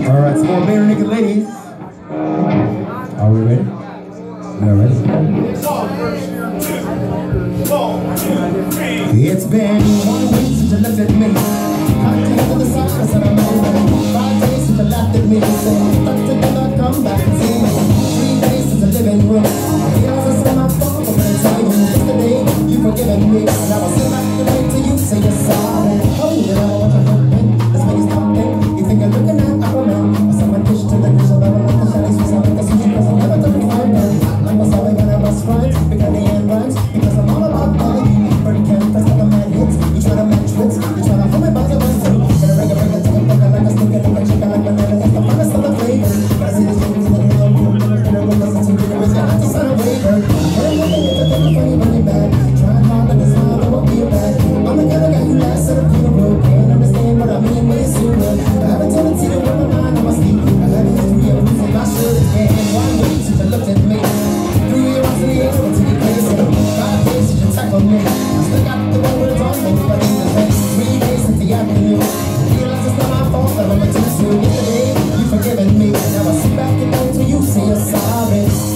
All right, more Barenaked Ladies. Are we ready? we ready? It's been one week since you looked at me. I'm. Five days since you laughed at me. Said, stuck together, come back and see me. Three days since the living room. Said my fault, but it's time. Yesterday, you forgiven me. Now I sit back and wait till you say you're sorry. Special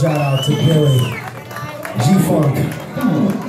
shout out to Billy G Funk.